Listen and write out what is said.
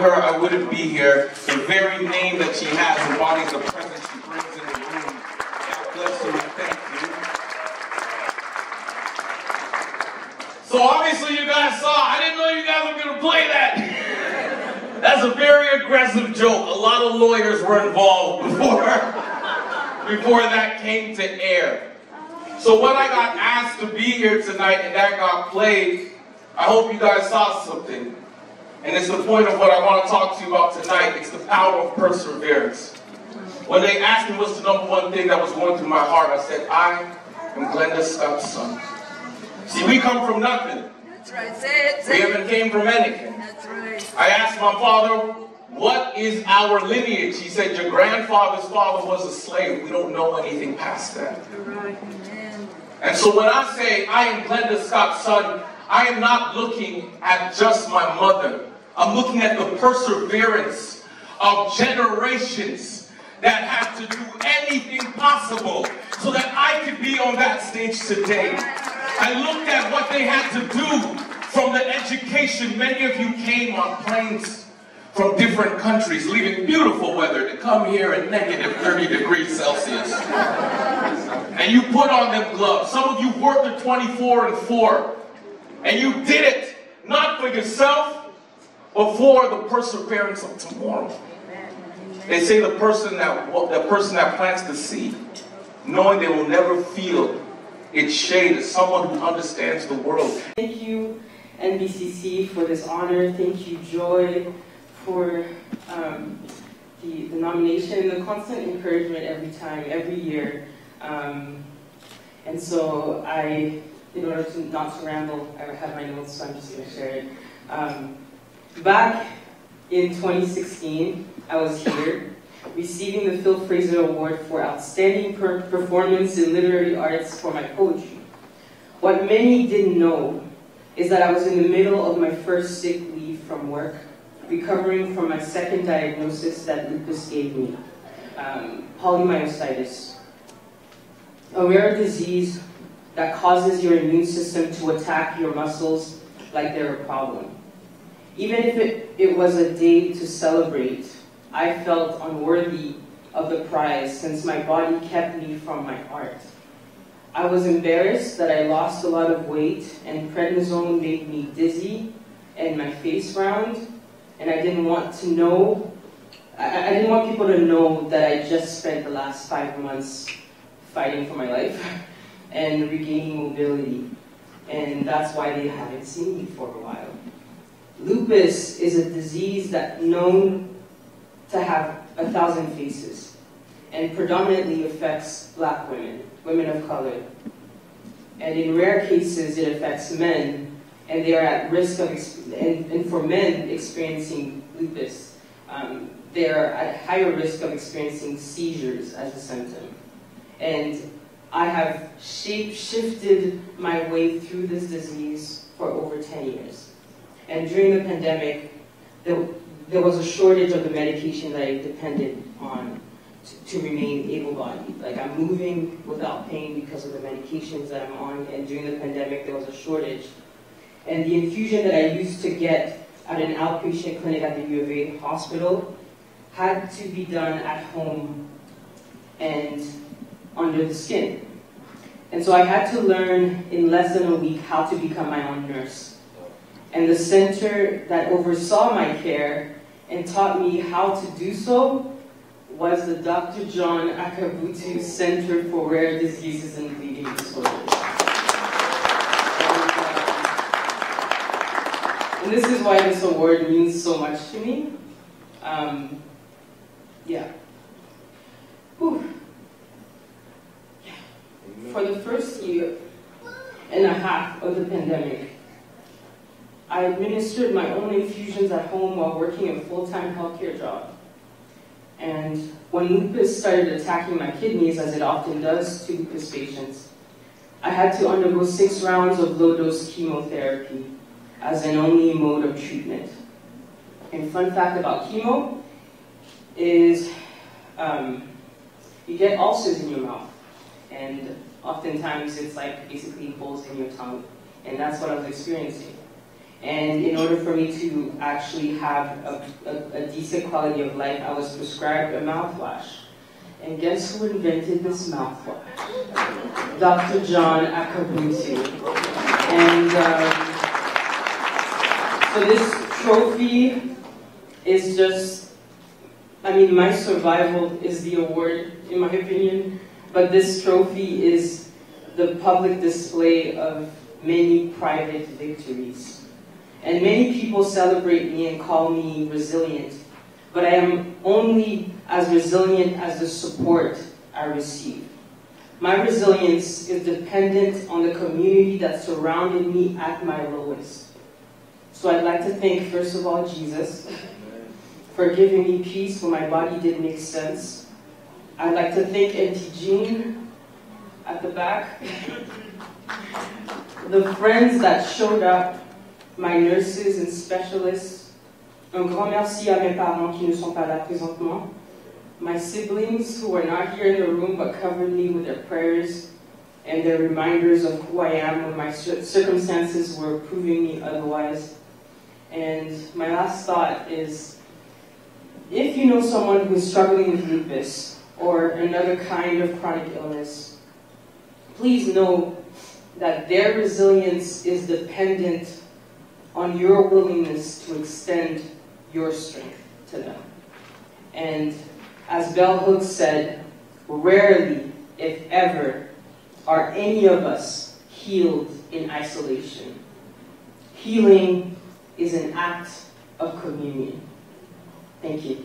her, I wouldn't be here. The very name that she has embodies the presence she brings in the room. God bless you and thank you. So obviously you guys saw, I didn't know you guys were going to play that. That's a very aggressive joke. A lot of lawyers were involved before, before that came to air. So when I got asked to be here tonight and that got played, I hope you guys saw something. And it's the point of what I want to talk to you about tonight. It's the power of perseverance. When they asked me what's the number one thing that was going through my heart, I said, I am Glenda Scott's son. See, we come from nothing. That's right. Say it. Say We haven't came from anything. That's right. I asked my father, what is our lineage? He said, your grandfather's father was a slave. We don't know anything past that. Right. And so when I say I am Glenda Scott's son, I am not looking at just my mother. I'm looking at the perseverance of generations that had to do anything possible so that I could be on that stage today. I looked at what they had to do from the education. Many of you came on planes from different countries, leaving beautiful weather to come here at negative 30 degrees Celsius. And you put on them gloves. Some of you worked at 24 and 4. And you did it not for yourself, but for the perseverance of tomorrow. They say the person that the person that plants the seed, knowing they will never feel its shade, is someone who understands the world. Thank you, NBCC, for this honor. Thank you, Joy, for um, the, the nomination and the constant encouragement every time, every year. Um, and so I, in order to not to ramble, I have my notes, so I'm just going to share it. Um, back in 2016, I was here receiving the Phil Fraser Award for Outstanding per Performance in Literary Arts for my poetry. What many didn't know is that I was in the middle of my first sick leave from work, recovering from my second diagnosis that lupus gave me, um, polymyositis, a rare disease that causes your immune system to attack your muscles like they're a problem. Even if it, it was a day to celebrate, I felt unworthy of the prize since my body kept me from my art. I was embarrassed that I lost a lot of weight and prednisone made me dizzy and my face round, and I didn't want to know, I, I didn't want people to know that I just spent the last five months fighting for my life and regaining mobility. And that's why they haven't seen me for a while. Lupus is a disease that known to have a thousand faces and predominantly affects black women, women of color. And in rare cases, it affects men, and they are at risk of, and, and for men experiencing lupus, um, they are at higher risk of experiencing seizures as a symptom. And I have shape shifted my way through this disease for over 10 years. And during the pandemic, there, there was a shortage of the medication that I depended on to, to remain able-bodied. Like I'm moving without pain because of the medications that I'm on, and during the pandemic there was a shortage. And the infusion that I used to get at an outpatient clinic at the U of A hospital had to be done at home and under the skin. And so I had to learn in less than a week how to become my own nurse. And the center that oversaw my care and taught me how to do so was the Dr. John Akabutu Center for Rare Diseases and Bleeding Disorders. And, uh, and this is why this award means so much to me. Um, yeah. Whew. Yeah. For the first year and a half of the pandemic, I administered my own infusions at home while working a full-time healthcare job. And when lupus started attacking my kidneys, as it often does to lupus patients, I had to undergo six rounds of low-dose chemotherapy as an only mode of treatment. And fun fact about chemo is um, you get ulcers in your mouth. And oftentimes it's like basically holes in your tongue. And that's what I was experiencing. And in order for me to actually have a, a, a decent quality of life, I was prescribed a mouthwash. And guess who invented this mouthwash? Dr. John Akabutu. And um, so this trophy is just, I mean, my survival is the award, in my opinion, but this trophy is the public display of many private victories. And many people celebrate me and call me resilient, but I am only as resilient as the support I receive. My resilience is dependent on the community that surrounded me at my lowest. So I'd like to thank, first of all, Jesus for giving me peace when my body didn't make sense. I'd like to thank Auntie Jean at the back, the friends that showed up my nurses and specialists. Un grand merci à mes parents qui ne sont pas là présentement. My siblings who are not here in the room but covered me with their prayers and their reminders of who I am when my circumstances were proving me otherwise. And my last thought is if you know someone who is struggling with lupus or another kind of chronic illness, please know that their resilience is dependent on your willingness to extend your strength to them. And as Bell Hooks said, rarely, if ever, are any of us healed in isolation. Healing is an act of communion. Thank you.